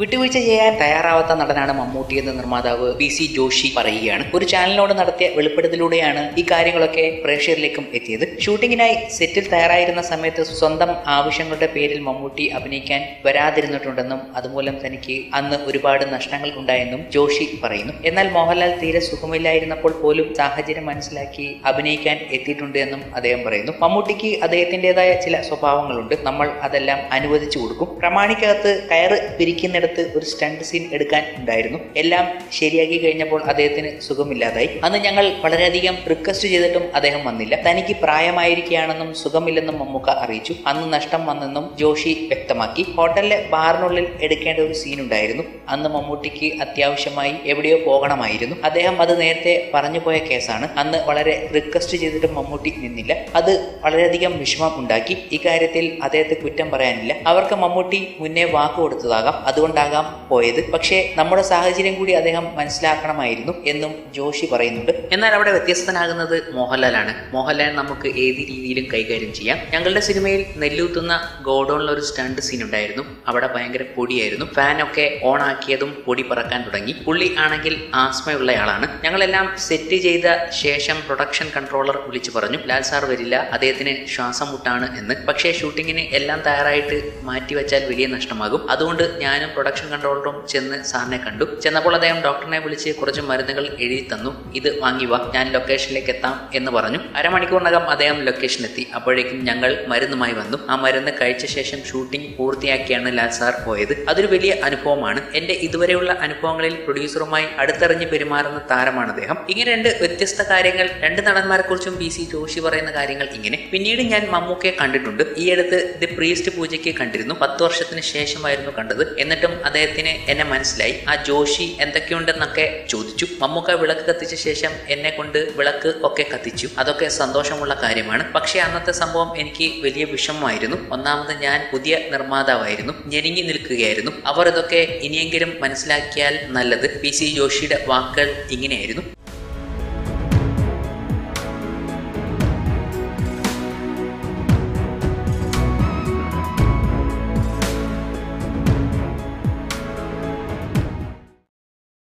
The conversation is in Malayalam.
വിട്ടുവീഴ്ച ചെയ്യാൻ തയ്യാറാവാത്ത നടനാണ് മമ്മൂട്ടി എന്ന നിർമ്മാതാവ് പി സി ജോഷി പറയുകയാണ്. ഒരു ചാനലിനോട് നടത്തിയ വെളിപ്പെടുത്തലൂടെയാണ് ഈ കാര്യങ്ങളൊക്കെ പ്രേക്ഷകരിലേക്കും എത്തിയത്. ഷൂട്ടിങ്ങിനായി സെറ്റിൽ തയ്യാറായിരുന്ന സമയത്ത് സ്വന്തം ആവശ്യങ്ങളുടെ പേരിൽ മമ്മൂട്ടി അഭിനയിക്കാൻ വരാതിരുന്നിട്ടുണ്ടെന്നും അതുമൂലം തനിക്ക് അന്ന് ഒരുപാട് നഷ്ടങ്ങൾ ഉണ്ടായെന്നും ജോഷി പറയുന്നു. എന്നാൽ മോഹൻലാൽ തീരെ സുഖമില്ലായിരുന്നപ്പോൾ പോലും സാഹചര്യം മനസ്സിലാക്കി അഭിനയിക്കാൻ എത്തിയിട്ടുണ്ട് എന്നും അദ്ദേഹം പറയുന്നു. മമ്മൂട്ടിക്ക് അദ്ദേഹത്തിന്റെതായ ചില സ്വഭാവങ്ങളുണ്ട്. നമ്മൾ അതെല്ലാം അനുവദിച്ചു കൊടുക്കും. പ്രമാണിക്കകത്ത് കയറ് പിരിക്കുന്നിടത്ത് ഒരു സ്റ്റണ്ട് സീൻ എടുക്കാൻ ഉണ്ടായിരുന്നു. എല്ലാം ശരിയാക്കി കഴിഞ്ഞപ്പോൾ അദ്ദേഹത്തിന് സുഖമില്ലാതായി. അന്ന് ഞങ്ങൾ വളരെയധികം റിക്വസ്റ്റ് ചെയ്തിട്ടും അദ്ദേഹം വന്നില്ല. തനിക്ക് പ്രായമായിരിക്കുകയാണെന്നും സുഖമില്ലെന്നും മമ്മൂക്ക അറിയിച്ചു. അന്ന് നഷ്ടം വന്നെന്നും ജോഷി വ്യക്തമാക്കി. ഹോട്ടലിലെ ബാറിനുള്ളിൽ എടുക്കേണ്ട ഒരു സീൻ ഉണ്ടായിരുന്നു. അന്ന് മമ്മൂട്ടിക്ക് അത്യാവശ്യമായി എവിടെയോ പോകണമായിരുന്നു. അദ്ദേഹം അത് നേരത്തെ പറഞ്ഞു പോയ കേസാണ്. അന്ന് വളരെ റിക്വസ്റ്റ് ചെയ്തിട്ടും മമ്മൂട്ടി നിന്നില്ല. അത് വളരെയധികം വിഷമം ഉണ്ടാക്കി. ഇക്കാര്യത്തിൽ അദ്ദേഹത്തെ കുറ്റം പറയാനില്ല. അവർക്ക് മമ്മൂട്ടി മുന്നേ വാക്ക് കൊടുത്തതാകാം. അതുകൊണ്ടാകാം പോയത്. പക്ഷേ നമ്മുടെ സാഹചര്യം കൂടി അദ്ദേഹം മനസ്സിലാക്കണമായിരുന്നു എന്നും ജോഷി പറയുന്നുണ്ട്. എന്നാൽ അവിടെ വ്യത്യസ്തനാകുന്നത് മോഹൻലാലാണ്. മോഹൻലാൽ നമുക്ക് ഏത് രീതിയിലും കൈകാര്യം ചെയ്യാം. ഞങ്ങളുടെ സിനിമയിൽ നെല്ലൂത്തുന്ന ഗോഡൌണിൽ ഒരു സ്റ്റണ്ട് സീൻ ഉണ്ടായിരുന്നു അവിടെ ഭയങ്കര പൊടിയായിരുന്നു. ഫാൻ ഒക്കെ ഓൺ ആക്കിയതും പൊടി പറക്കാൻ തുടങ്ങി. പുള്ളി ആണെങ്കിൽ ആസ്മയുള്ളയാളാണ്. ഞങ്ങളെല്ലാം സെറ്റ് ചെയ്ത ശേഷം പ്രൊഡക്ഷൻ കൺട്രോളർ വിളിച്ചു പറഞ്ഞു ലാൽ സാർ വരില്ല അദ്ദേഹത്തിന് ശ്വാസം മുട്ടാണ് എന്ന്. പക്ഷേ ഷൂട്ടിങ്ങിന് എല്ലാം തയ്യാറായിട്ട് മാറ്റിവെച്ചാൽ വലിയ നഷ്ടമാകും. അതുകൊണ്ട് ഞാനും പ്രൊഡക്ഷൻ കൺട്രോളറും ചെന്ന് സാറിനെ കണ്ടു. ചെന്നപ്പോൾ അദ്ദേഹം ഡോക്ടറിനെ വിളിച്ച് കുറച്ച് മരുന്നുകൾ എഴുതി തന്നു. ഇത് വാങ്ങി ഞാൻ ലൊക്കേഷനിലേക്ക് എത്താം എന്ന് പറഞ്ഞു. അരമണിക്കൂറിനകം അദ്ദേഹം ലൊക്കേഷനിലെത്തി. അപ്പോഴേക്കും ഞങ്ങൾ മരുന്നുമായി വന്നു. ആ മരുന്ന് കഴിച്ച ശേഷം ഷൂട്ടിംഗ് പൂർത്തിയാക്കിയാണ് ലാൽ സാർ പോയത്. അതൊരു വലിയ അനുഭവമാണ്. എന്റെ ഇതുവരെയുള്ള അനുഭവങ്ങളിൽ പ്രൊഡ്യൂസറുമായി അടുത്തറിഞ്ഞ് പെരുമാറുന്ന താരമാണ് അദ്ദേഹം. ഇങ്ങനെ രണ്ട് വ്യത്യസ്ത കാര്യങ്ങൾ രണ്ട് നടന്മാരെ കുറിച്ചും ബി സി ജോഷി പറയുന്ന കാര്യങ്ങൾ ഇങ്ങനെ. പിന്നീട് ഞാൻ മമ്മൂക്കയെ കണ്ടിട്ടുണ്ട്. ഈ അടുത്ത് ദി പ്രീസ്റ്റ് പൂജയ്ക്ക് കണ്ടിരുന്നു. പത്ത് വർഷത്തിന് ശേഷമായിരുന്നു കണ്ടത്. എന്നിട്ടും അദ്ദേഹത്തിന് എന്നെ മനസ്സിലായി. ആ ജോഷി എന്തൊക്കെയുണ്ടെന്നൊക്കെ ചോദിച്ചു. മമ്മൂക്ക വിളക്ക് കത്തിച്ച ശേഷം എന്നെ കൊണ്ട് വിളക്ക് ഒക്കെ കത്തിച്ചു. അതൊക്കെ സന്തോഷമുള്ള കാര്യമാണ്. പക്ഷേ അന്നത്തെ സംഭവം എനിക്ക് വലിയ വിഷമമായിരുന്നു. ഒന്നാമത് ഞാൻ പുതിയ നിർമ്മാതാവായിരുന്നു. ഞെരുങ്ങി നിൽക്കുകയായിരുന്നു. അവർ ഇതൊക്കെ ഇനിയെങ്കിലും മനസ്സിലാക്കിയാൽ നല്ലത്. പി. സി. ജോഷിയുടെ വാക്കുകൾ ഇങ്ങനെയായിരുന്നു.